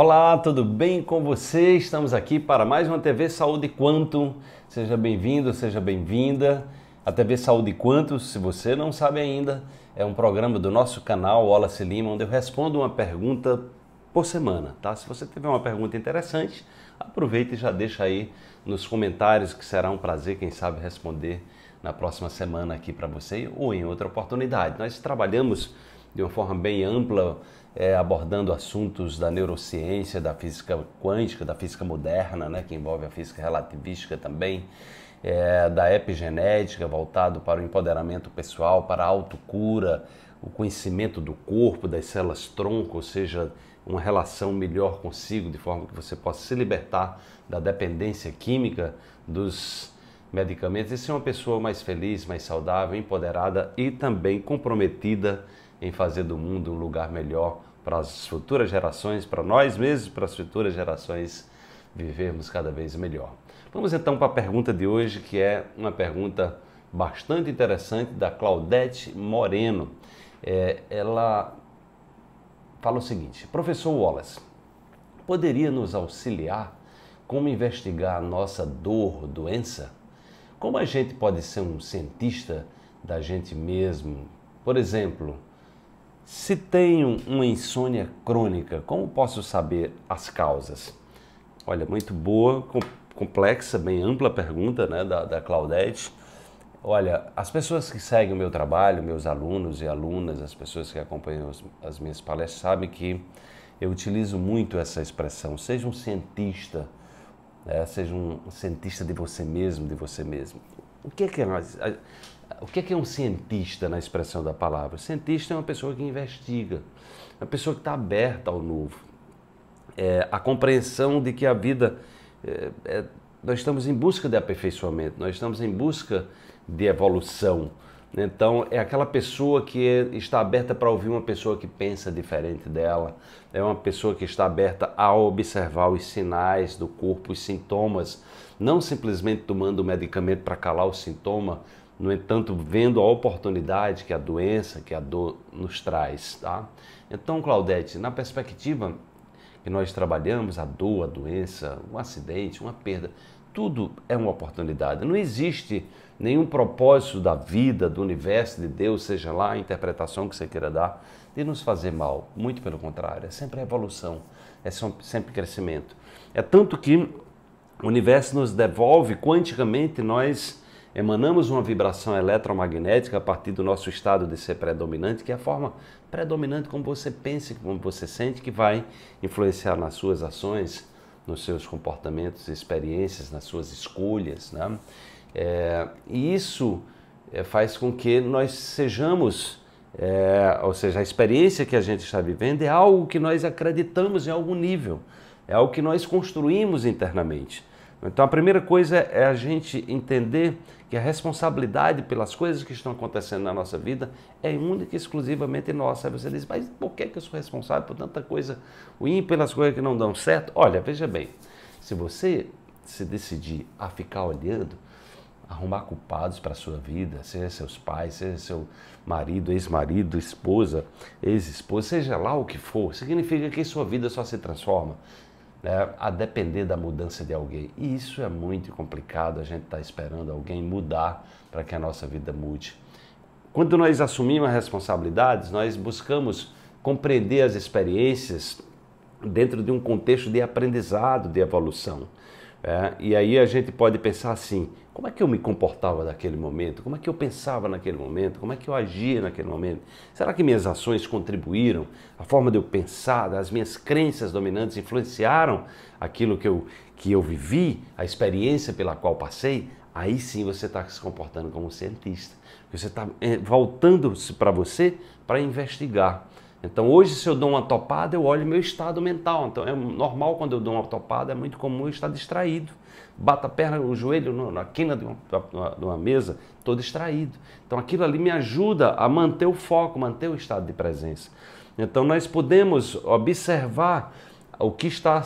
Olá, tudo bem com você? Estamos aqui para mais uma TV Saúde Quanto. Seja bem-vindo, seja bem-vinda. A TV Saúde Quanto, se você não sabe ainda, é um programa do nosso canal Wallace Lima, onde eu respondo uma pergunta por semana, tá? Se você tiver uma pergunta interessante, aproveita e já deixa aí nos comentários que será um prazer, quem sabe, responder na próxima semana aqui para você ou em outra oportunidade. Nós trabalhamos de uma forma bem ampla, é, abordando assuntos da neurociência, da física quântica, da física moderna, né, que envolve a física relativística também, é, da epigenética, voltado para o empoderamento pessoal, para a autocura, o conhecimento do corpo, das células tronco, ou seja, uma relação melhor consigo, de forma que você possa se libertar da dependência química dos medicamentos e ser uma pessoa mais feliz, mais saudável, empoderada e também comprometida em fazer do mundo um lugar melhor para as futuras gerações, para nós mesmos, para as futuras gerações vivermos cada vez melhor. Vamos então para a pergunta de hoje, que é uma pergunta bastante interessante da Claudete Moreno. É, ela fala o seguinte: Professor Wallace, poderia nos auxiliar como investigar a nossa dor, doença? Como a gente pode ser um cientista da gente mesmo? Por exemplo, se tenho uma insônia crônica, como posso saber as causas? Olha, muito boa, complexa, bem ampla pergunta né, da, da Claudete. Olha, as pessoas que seguem o meu trabalho, meus alunos e alunas, as pessoas que acompanham as minhas palestras, sabem que eu utilizo muito essa expressão. Seja um cientista, né? seja um cientista de você mesmo, de você mesmo. O que é que nós? O é que é um cientista na expressão da palavra? Cientista é uma pessoa que investiga, uma pessoa que está aberta ao novo. É, a compreensão de que a vida, é, é, nós estamos em busca de aperfeiçoamento, nós estamos em busca de evolução. Então, é aquela pessoa que está aberta para ouvir uma pessoa que pensa diferente dela, é uma pessoa que está aberta a observar os sinais do corpo, os sintomas, não simplesmente tomando o medicamento para calar o sintoma, no entanto, vendo a oportunidade que a doença, que a dor nos traz, tá? Então, Claudete, na perspectiva que nós trabalhamos, a dor, a doença, um acidente, uma perda, tudo é uma oportunidade. Não existe nenhum propósito da vida, do universo, de Deus, seja lá a interpretação que você queira dar, de nos fazer mal. Muito pelo contrário, é sempre evolução, é sempre crescimento. É tanto que o universo nos devolve quanticamente, nós emanamos uma vibração eletromagnética a partir do nosso estado de ser predominante, que é a forma predominante como você pensa, como você sente, que vai influenciar nas suas ações, nos seus comportamentos, experiências, nas suas escolhas. Né? É, e isso é, faz com que nós sejamos, é, ou seja, a experiência que a gente está vivendo é algo que nós acreditamos em algum nível, é algo que nós construímos internamente. Então a primeira coisa é a gente entender que a responsabilidade pelas coisas que estão acontecendo na nossa vida é única e exclusivamente nossa. Aí você diz, mas por que, eu sou responsável por tanta coisa ruim, pelas coisas que não dão certo? Olha, veja bem, se você se decidir a ficar olhando, arrumar culpados para a sua vida, seja seus pais, seja seu marido, ex-marido, esposa, ex-esposa, seja lá o que for, significa que sua vida só se transforma né, a depender da mudança de alguém. E isso é muito complicado, a gente está esperando alguém mudar para que a nossa vida mude. Quando nós assumimos as responsabilidades, nós buscamos compreender as experiências dentro de um contexto de aprendizado, de evolução. É, e aí a gente pode pensar assim: como é que eu me comportava naquele momento? Como é que eu pensava naquele momento? Como é que eu agia naquele momento? Será que minhas ações contribuíram? A forma de eu pensar, as minhas crenças dominantes influenciaram aquilo que eu, que eu vivi, a experiência pela qual passei? Aí sim você está se comportando como cientista. Você está eh, voltando-se para você para investigar. Então hoje se eu dou uma topada, eu olho meu estado mental. Então é normal quando eu dou uma topada, é muito comum eu estar distraído. Bato a perna, o joelho na quina de uma, de uma mesa, estou distraído. Então aquilo ali me ajuda a manter o foco, manter o estado de presença. Então nós podemos observar o que está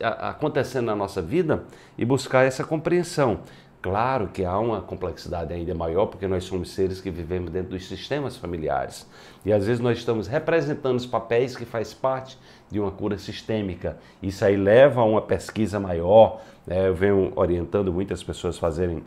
acontecendo na nossa vida e buscar essa compreensão. Claro que há uma complexidade ainda maior, porque nós somos seres que vivemos dentro dos sistemas familiares. E às vezes nós estamos representando os papéis que faz parte de uma cura sistêmica. Isso aí leva a uma pesquisa maior. Né? Eu venho orientando muitas pessoas a fazerem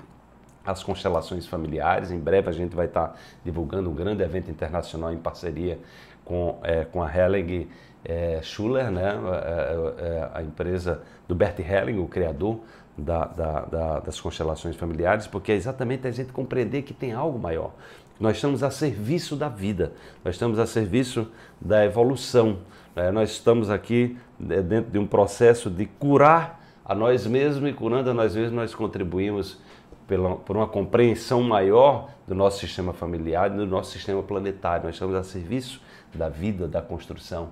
as constelações familiares. Em breve a gente vai estar divulgando um grande evento internacional em parceria com, é, com a Helling é, Schuller, né? É, é, a empresa do Bert Helling, o criador da, da, da, das constelações familiares, porque é exatamente a gente compreender que tem algo maior. Nós estamos a serviço da vida, nós estamos a serviço da evolução. Né? Nós estamos aqui né, dentro de um processo de curar a nós mesmos e curando a nós mesmos, nós contribuímos pela, por uma compreensão maior do nosso sistema familiar e do nosso sistema planetário. Nós estamos a serviço da vida, da construção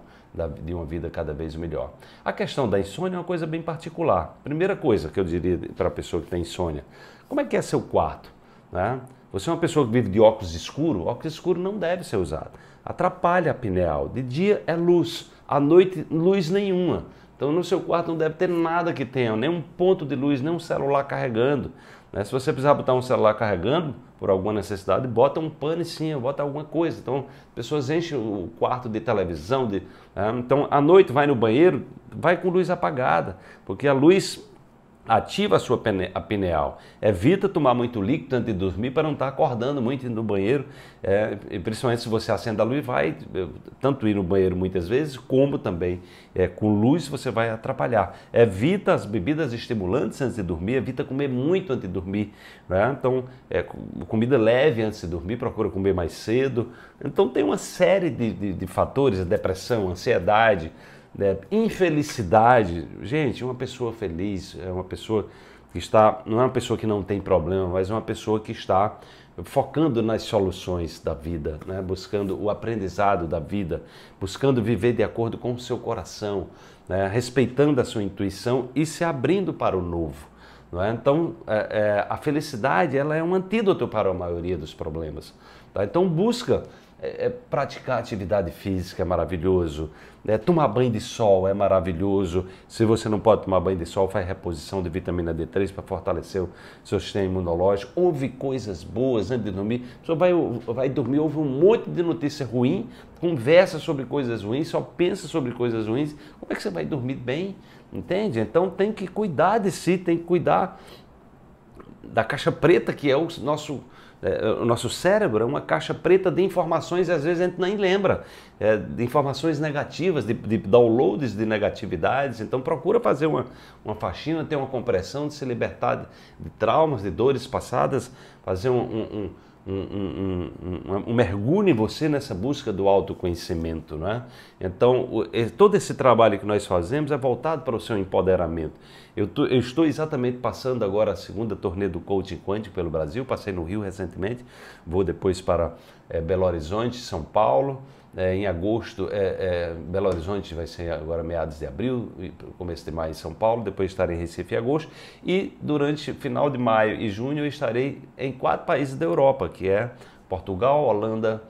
de uma vida cada vez melhor. A questão da insônia é uma coisa bem particular. Primeira coisa que eu diria para a pessoa que tem insônia, como é que é seu quarto? Né? Você é uma pessoa que vive de óculos escuro, óculos escuro não deve ser usado. Atrapalha a pineal. De dia é luz, à noite luz nenhuma. Então no seu quarto não deve ter nada que tenha, nem um ponto de luz, nem um celular carregando. Né? Se você precisar botar um celular carregando por alguma necessidade, bota um pano cima, bota alguma coisa. Então, pessoas enchem o quarto de televisão. De, né? Então, à noite vai no banheiro, vai com luz apagada, porque a luz ativa a sua pineal. Evita tomar muito líquido antes de dormir para não estar acordando muito no banheiro. É, principalmente se você acende a luz, vai tanto ir no banheiro muitas vezes, como também é, com luz você vai atrapalhar. Evita as bebidas estimulantes antes de dormir, evita comer muito antes de dormir. Né? Então, é, comida leve antes de dormir, procura comer mais cedo. Então tem uma série de, de, de fatores, depressão, ansiedade, né? Infelicidade, gente, uma pessoa feliz é uma pessoa que está, não é uma pessoa que não tem problema, mas é uma pessoa que está focando nas soluções da vida, né? buscando o aprendizado da vida, buscando viver de acordo com o seu coração, né? respeitando a sua intuição e se abrindo para o novo. É? Então, é, é, a felicidade ela é um antídoto para a maioria dos problemas. Tá? Então, busca é, é, praticar atividade física é maravilhoso, é, tomar banho de sol é maravilhoso. Se você não pode tomar banho de sol, faz reposição de vitamina D3 para fortalecer o seu sistema imunológico. Ouve coisas boas antes de dormir. A pessoa vai, vai dormir, ouve um monte de notícia ruim, conversa sobre coisas ruins, só pensa sobre coisas ruins. Como é que você vai dormir bem? Entende? Então tem que cuidar de si, tem que cuidar da caixa preta que é o nosso o nosso cérebro é uma caixa preta de informações e às vezes a gente nem lembra, é, de informações negativas, de, de, downloads de negatividades. Então procura fazer uma, uma faxina, ter uma compressão, de se libertar de, de traumas, de dores passadas, fazer um, um, um, um, um, um, mergulho em você nessa busca do autoconhecimento. Né? Então, o, todo esse trabalho que nós fazemos é voltado para o seu empoderamento. Eu, tô, eu, estou exatamente passando agora a segunda turnê do Coaching Quântico pelo Brasil, passei no Rio recentemente, vou depois para é, Belo Horizonte, São Paulo. É, em agosto, é, Belo Horizonte vai ser agora meados de abril, começo de maio em São Paulo, depois estarei em Recife em agosto. E durante final de maio e junho eu estarei em quatro países da Europa, que é Portugal, Holanda,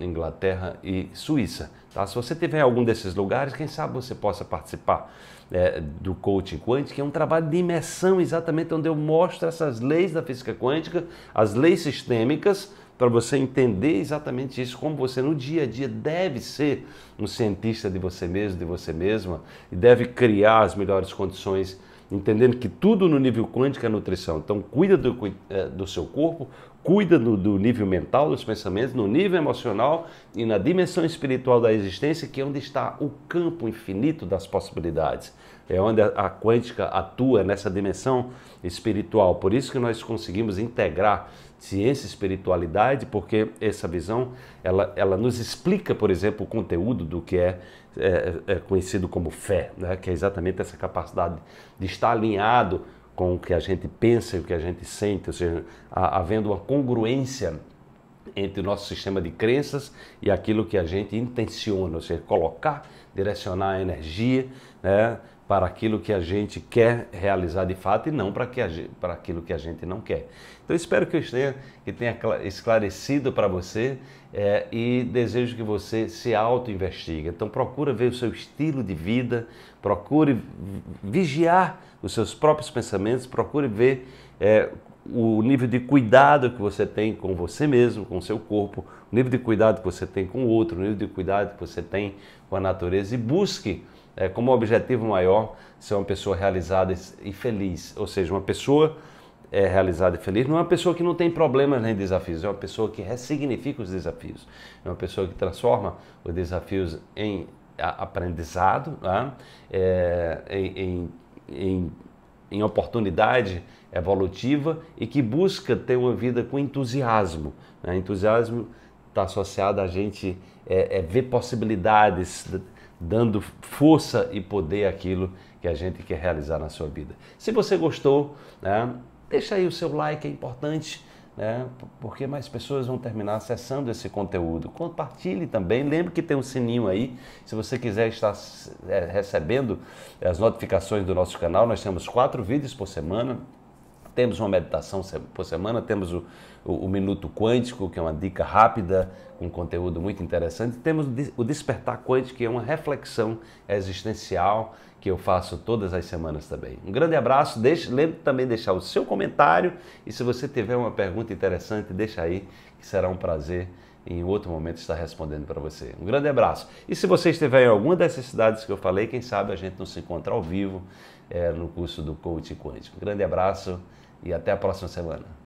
Inglaterra e Suíça. Tá? Se você tiver algum desses lugares, quem sabe você possa participar é, do coaching quântico, que é um trabalho de imersão exatamente onde eu mostro essas leis da física quântica, as leis sistêmicas, para você entender exatamente isso, como você no dia a dia deve ser um cientista de você mesmo, de você mesma, e deve criar as melhores condições entendendo que tudo no nível quântico é nutrição. Então, cuida do, é, do seu corpo, cuida do, do, nível mental, dos pensamentos, no nível emocional e na dimensão espiritual da existência, que é onde está o campo infinito das possibilidades. É onde a, a quântica atua nessa dimensão espiritual. Por isso que nós conseguimos integrar ciência espiritualidade, porque essa visão ela, ela nos explica, por exemplo, o conteúdo do que é, é, é conhecido como fé, né? que é exatamente essa capacidade de estar alinhado com o que a gente pensa e o que a gente sente, ou seja, havendo uma congruência entre o nosso sistema de crenças e aquilo que a gente intenciona, ou seja, colocar direcionar a energia né, para aquilo que a gente quer realizar de fato e não para, que gente, para aquilo que a gente não quer. Então espero que eu tenha, que tenha esclarecido para você é, e desejo que você se auto-investigue. Então procura ver o seu estilo de vida, procure vigiar os seus próprios pensamentos, procure ver é, o nível de cuidado que você tem com você mesmo, com o seu corpo, o nível de cuidado que você tem com o outro, o nível de cuidado que você tem com a natureza e busque é, como objetivo maior ser uma pessoa realizada e feliz, ou seja, uma pessoa é, realizada e feliz não é uma pessoa que não tem problemas nem desafios, é uma pessoa que ressignifica os desafios, é uma pessoa que transforma os desafios em aprendizado, né? é, em, em, em, em oportunidade evolutiva e que busca ter uma vida com entusiasmo. Né? Entusiasmo está associado a gente é, é ver possibilidades, dando força e poder àquilo que a gente quer realizar na sua vida. Se você gostou, né, deixa aí o seu like, é importante. Né, porque mais pessoas vão terminar acessando esse conteúdo. Compartilhe também, lembre que tem um sininho aí. Se você quiser estar é, recebendo as notificações do nosso canal, nós temos quatro vídeos por semana temos uma meditação por semana, temos o, o, o, Minuto Quântico, que é uma dica rápida, um conteúdo muito interessante. Temos o Despertar Quântico, que é uma reflexão existencial que eu faço todas as semanas também. Um grande abraço, deixe, lembre também de deixar o seu comentário e se você tiver uma pergunta interessante, deixa aí, que será um prazer em outro momento estar respondendo para você. Um grande abraço. E se você estiver em alguma dessas cidades que eu falei, quem sabe a gente não se encontra ao vivo é, no curso do Coach Quântico. Um grande abraço e até a próxima semana.